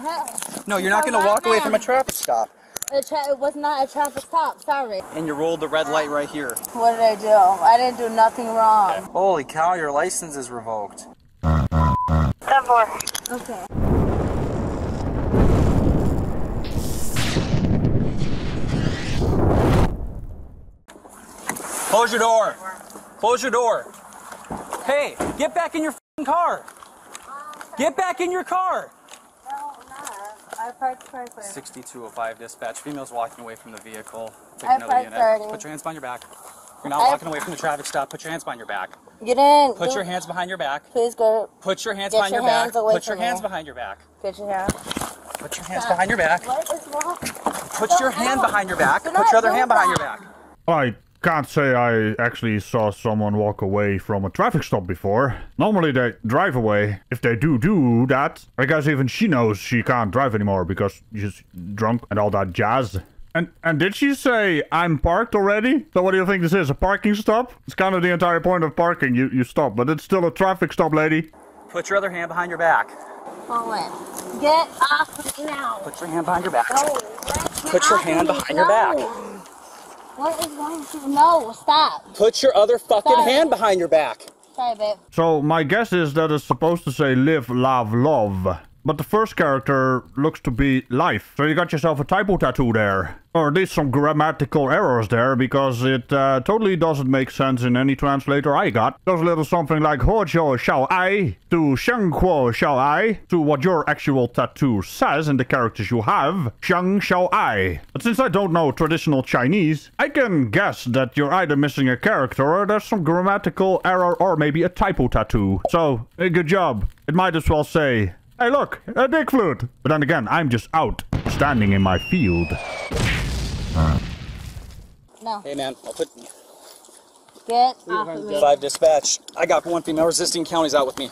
Hey, No, you're not going to walk away from a traffic stop. it, tra- it was not a traffic stop. Sorry. And you rolled the red light right here. What did I do? I didn't do nothing wrong. Holy cow, your license is revoked. Ten four. Okay. Close your door. Close your door. Hey, get back in your car. Get back in your car. No, not. I parked correctly. 6205 dispatch. Female's walking away from the vehicle. Take I another unit. already. Put your hands behind your back. You're not I- walking away from the traffic stop. Put your hands behind your back. You didn't. Put do- your hands behind your back. Please go. Put your hands Get behind your your, hands back. away Put your from hands me. behind your back. Get your hand. Put your hands behind your back. What is wrong? Put your hand behind your back. Put your other hand behind your back. I can't say I actually saw someone walk away from a traffic stop before. Normally they drive away. If they do do that, I guess even she knows she can't drive anymore because she's drunk and all that jazz. And and did she say I'm parked already? So what do you think this is? A parking stop? It's kind of the entire point of parking. You you stop, but it's still a traffic stop, lady. Put your other hand behind your back. Owen, get off me now. Put your hand behind your back. No, Put your off of hand me. behind your No. back. What is wrong with you? No, stop. Put your other fucking Sorry. hand behind your back. Sorry, babe. So my guess is that it's supposed to say live, love, love. But the first character looks to be life. So you got yourself a typo tattoo there. Or at least some grammatical errors there, because it uh, totally doesn't make sense in any translator I got. Goes a little something like Hojo shall I to Sheng Kuo shall I to what your actual tattoo says in the characters you have. Sheng shall I. But since I don't know traditional Chinese, I can guess that you're either missing a character or there's some grammatical error or maybe a typo tattoo. So, uh, good job. It might as well say, hey look, a dick flute. But then again, I'm just out, standing in my field. No, Hey man, I'll put get off of me. five dispatch. I got one female resisting counties out with me.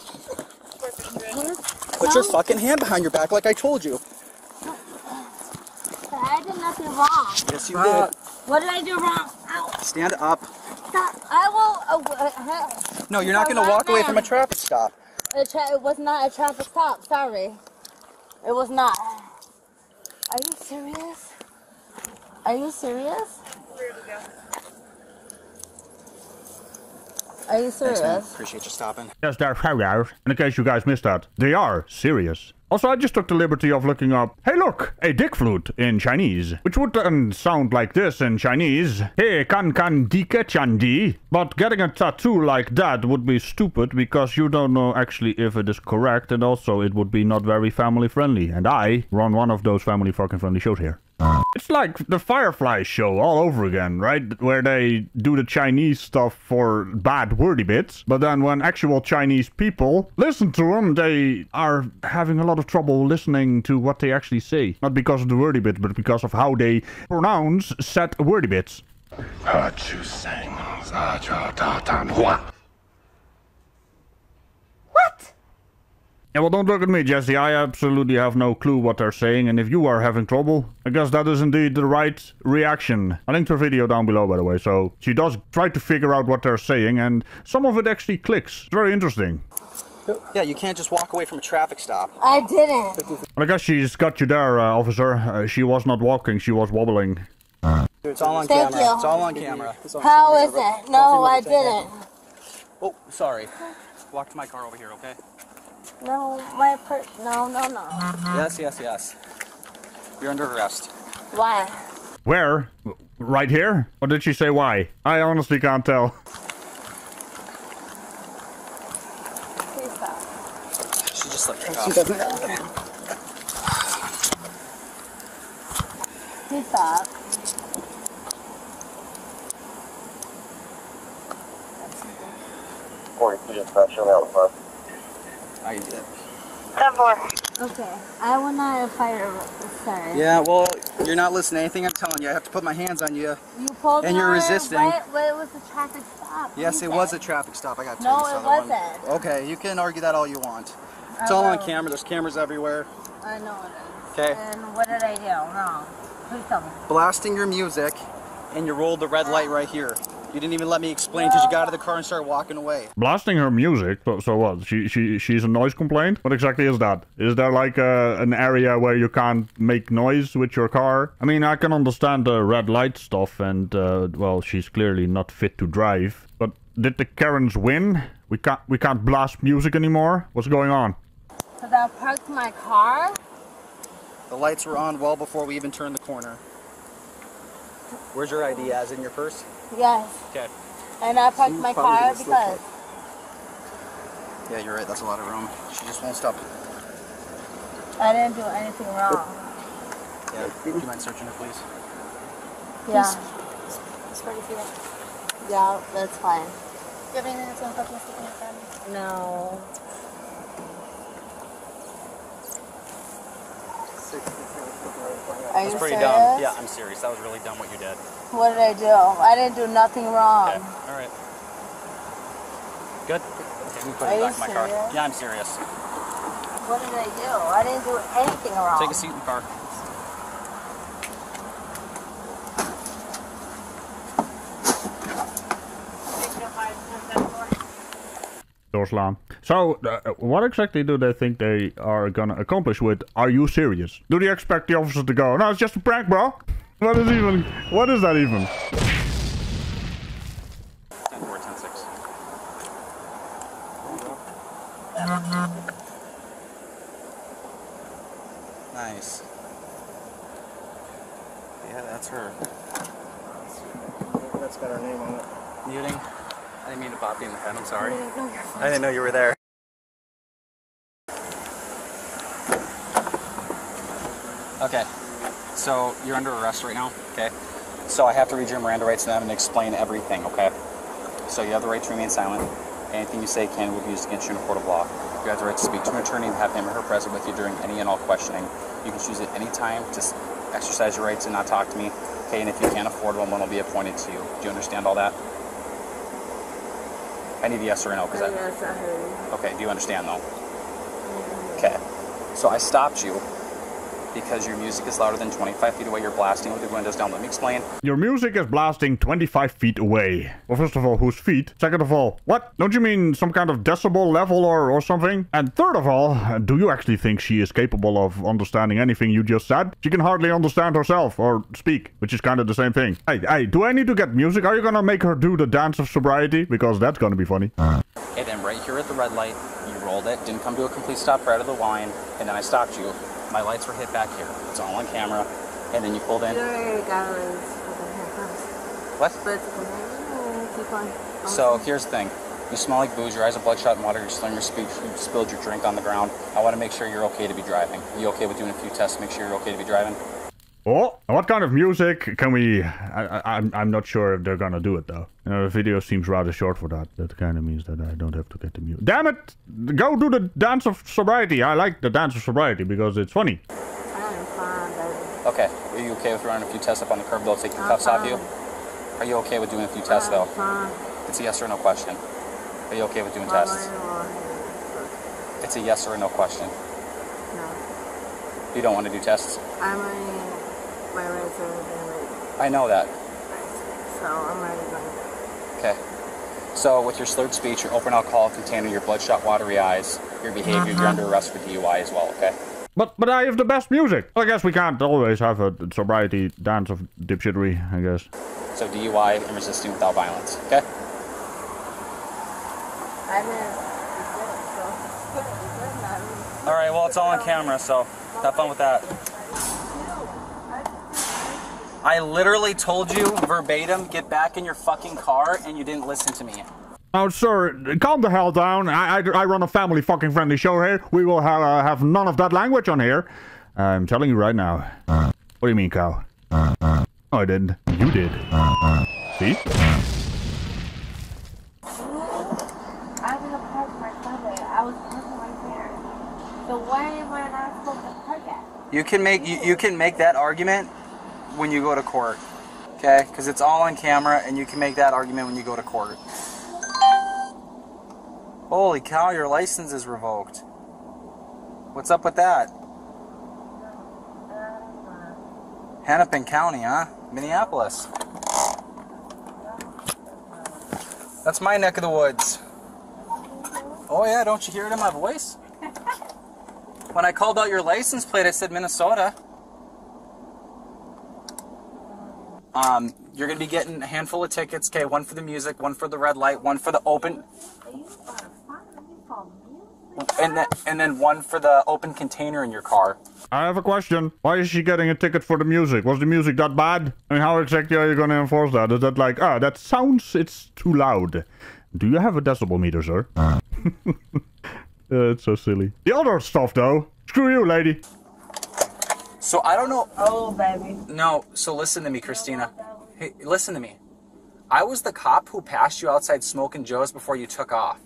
Put your fucking hand behind your back like I told you. I did nothing wrong. Yes, you did. What did I do wrong? Ow, Stand up. stop. I will. Uh, uh. No, you're not going to right walk away from a traffic stop. It, tra- it was not a traffic stop. Sorry. It was not. Are you serious? Are you serious? Are you Thanks, man. serious? Appreciate you stopping. Yes, they're serious. In case you guys missed that, they are serious. Also, I just took the liberty of looking up, hey look, a dick flute in Chinese, which would then sound like this in Chinese, hey kan kan dike chandi. But getting a tattoo like that would be stupid because you don't know actually if it is correct and also it would be not very family friendly. And I run one of those family fucking friendly shows here. It's like the Firefly show all over again, right? Where they do the Chinese stuff for bad wordy bits, but then when actual Chinese people listen to them, they are having a lot of trouble listening to what they actually say. Not because of the wordy bits, but because of how they pronounce said wordy bits. Yeah, well, don't look at me, Jesse. I absolutely have no clue what they're saying, and if you are having trouble, I guess that is indeed the right reaction. I linked her video down below, by the way, so she does try to figure out what they're saying, and some of it actually clicks. It's very interesting. Yeah, you can't just walk away from a traffic stop. I didn't. Well, I guess she's got you there, uh, officer. Uh, she was not walking, she was wobbling. It's all on Thank camera. you. It's all on camera. how How is it? No, I didn't. Oh, sorry. Walk to my car over here, okay? No, my per. No, no, no. Yes, yes, yes. You're under arrest. Why? Where? Right here? Or did she say why? I honestly can't tell. Please stop. She just let you off. Please stop. I did. Ten four. Okay. I will not fire. Sorry. Yeah, well, you're not listening to anything I'm telling you. I have to put my hands on you. You pulled And you're resisting. But, but it was a traffic stop. Yes, You it was a traffic stop. I got to No, tell you it this other one. wasn't. Okay, you can argue that all you want. It's I all on oh. camera. There's cameras everywhere. I know it is. Okay. And what did I do wrong? Please tell me. Blasting your music, and you rolled the red light ah. right here. You didn't even let me explain because you got out of the car and started walking away. Blasting her music. So, so what? She she she's a noise complaint. What exactly is that? Is there like a, an area where you can't make noise with your car? I mean, I can understand the red light stuff, and uh, well, she's clearly not fit to drive. But did the Karens win? We can't we can't blast music anymore. What's going on? Because I parked my car. The lights were on well before we even turned the corner. Where's your ID? As in your purse? Yes. Okay. And I parked my car gonna because. Yeah, you're right. That's a lot of room. She just won't stop. I didn't do anything wrong. Yeah. Do you mind searching her, please? Yeah. It's pretty few. Yeah, that's fine. Do you have anything that's gonna fuck with your friend? No. Are you That's pretty serious? dumb. Yeah, I'm serious. That was really dumb what you did. What did I do? I didn't do nothing wrong. Okay. All right. Good. Okay, we put Are it back in my car. Yeah, I'm serious. What did I do? I didn't do anything wrong. Take a seat in the car. Door slam. So, uh, what exactly do they think they are gonna accomplish with "Are you serious"? Do they expect the officer to go? No, it's just a prank, bro. What is even? What is that even? 10 4, 10 6. Nice. Yeah, that's her. That's got our name on it. Muting. I didn't mean to pop you in the head. I'm sorry. I didn't know you were there. Okay. So you're under arrest right now. Okay. So I have to read your Miranda rights to them and explain everything. Okay. So you have the right to remain silent. Anything you say can will be used against you in a court of law. You have the right to speak to an attorney and have him or her present with you during any and all questioning. You can choose at any time to exercise your rights and not talk to me. Okay, and if you can't afford one, one will be appointed to you. Do you understand all that? I need a yes or a no because I. Yes, I heard. Okay, do you understand though? Okay. So I stopped you because your music is louder than 25 feet away. You're blasting with the windows down. Let me explain. Your music is blasting 25 feet away. Well, first of all, whose feet? Second of all, what? Don't you mean some kind of decibel level or, or something? And third of all, do you actually think she is capable of understanding anything you just said? She can hardly understand herself or speak, which is kind of the same thing. Hey, hey, do I need to get music? Are you gonna make her do the dance of sobriety? Because that's gonna be funny. And then right here at the red light, you rolled it, didn't come to a complete stop right out of the line, and then I stopped you. My lights were hit back here. It's all on camera. And then you pulled in. You already got us with the handcuffs. What? But it's okay. Uh, keep on. So here's the thing. You smell like booze, your eyes are bloodshot and water, you're slurring your speech, you spilled your drink on the ground. I want to make sure you're okay to be driving. Are You okay with doing a few tests to make sure you're okay to be driving? Oh, what kind of music can we? I, I, I'm I'm not sure if they're gonna do it though. You know, the video seems rather short for that. That kind of means that I don't have to get the music. Damn it! Go do the dance of sobriety. I like the dance of sobriety because it's funny. Okay. Are you okay with running a few tests up on the curb? They'll take your cuffs off you? Are you okay with doing a few tests though? It's a yes or no question. Are you okay with doing tests? It's a yes or no question. No. You don't want to do tests? I'm ready. My rights are ready. I know that. So I'm ready to go. Okay. So with your slurred speech, your open alcohol container, your bloodshot watery eyes, your behavior, you're uh-huh. under arrest for DUI as well, okay? But but I have the best music. I guess we can't always have a sobriety dance of dipshittery. I guess. So DUI and resisting without violence, okay? I didn't. So. Good, not All right, well, it's all on camera, so have fun with that. I literally told you verbatim, get back in your fucking car, and you didn't listen to me. Oh, sir, calm the hell down. I, I, I run a family fucking friendly show here. We will ha- uh, have none of that language on here. I'm telling you right now. What do you mean, cow? No, I didn't. You did. See? I was gonna my car there. I was parking right there. So why am not supposed to park at? You can make you, you can make that argument when you go to court, okay? Because it's all on camera, and you can make that argument when you go to court. Holy cow, your license is revoked. What's up with that? Hennepin County, huh? Minneapolis. That's my neck of the woods. Oh yeah, don't you hear it in my voice? When I called out your license plate, I said Minnesota. Um, you're gonna be getting a handful of tickets. Okay, one for the music, one for the red light, one for the open, and then, and then one for the open container in your car. I have a question. Why is she getting a ticket for the music? Was the music that bad? And how exactly are you going to enforce that? Is that like, ah, that sounds, it's too loud. Do you have a decibel meter, sir? Uh, it's so silly. The other stuff, though. Screw you, lady. So I don't know. Oh, baby. No, so listen to me, Christina. Hey, listen to me. I was the cop who passed you outside smoking Joe's before you took off.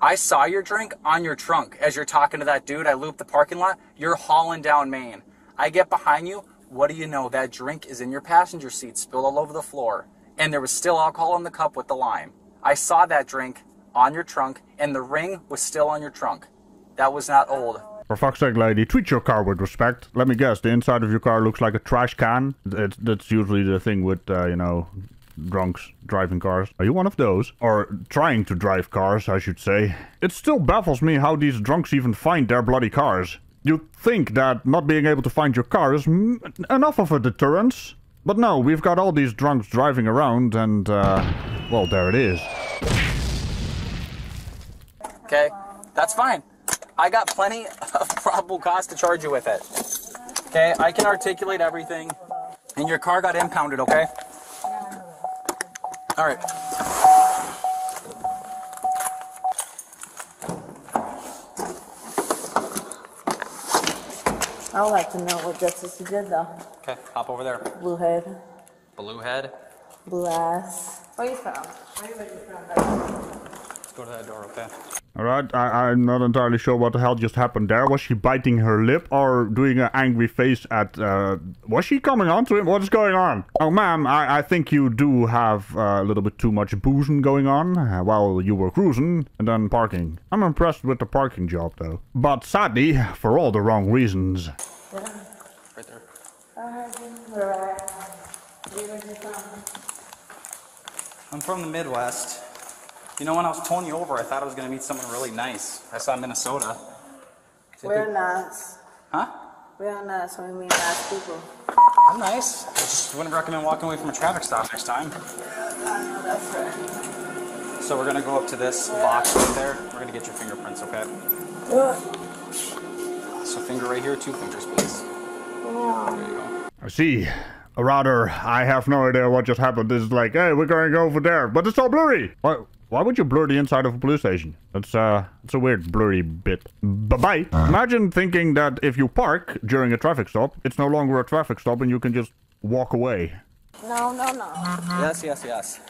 I saw your drink on your trunk as you're talking to that dude. I looped the parking lot. You're hauling down Main. I get behind you. What do you know? That drink is in your passenger seat, spilled all over the floor. And there was still alcohol in the cup with the lime. I saw that drink on your trunk, and the ring was still on your trunk. That was not old. For fuck's sake, lady, treat your car with respect. Let me guess, the inside of your car looks like a trash can. That's usually the thing with, uh, you know, drunks driving cars. Are you one of those? Or trying to drive cars, I should say. It still baffles me how these drunks even find their bloody cars. You'd think that not being able to find your car is enough of a deterrence. But no, we've got all these drunks driving around and, uh, well, there it is. Okay? That's fine. I got plenty of probable cause to charge you with it. Okay? I can articulate everything. And your car got impounded, okay? All right. I would like to know what justice he did, though. Okay, hop over there. Blue head, Blue head. blue ass. Where you from? Where you from? Let's go to that door, okay? Alright, I'm not entirely sure what the hell just happened there. Was she biting her lip or doing an angry face at... Uh, was she coming on to him? What is going on? Oh, ma'am, I, I think you do have uh, a little bit too much boozing going on uh, while you were cruising and then parking. I'm impressed with the parking job, though. But sadly, for all the wrong reasons. Right there. I'm from the Midwest. You know, when I was pulling you over, I thought I was going to meet someone really nice. I saw Minnesota. We're not. Huh? We're not, so we meet nice people. I'm nice. I just wouldn't recommend walking away from a traffic stop next time. That's right. So we're gonna go up to this box right there. We're gonna get your fingerprints, okay? So finger right here, two fingers, please. There you go. I see. Or rather, I have no idea what just happened. This is like, hey, we're going to go over there, but it's all blurry. Why, why would you blur the inside of a police station? That's uh, it's a weird blurry bit. Bye-bye. Imagine thinking that if you park during a traffic stop, it's no longer a traffic stop and you can just walk away. No, no, no. Yes, yes, yes.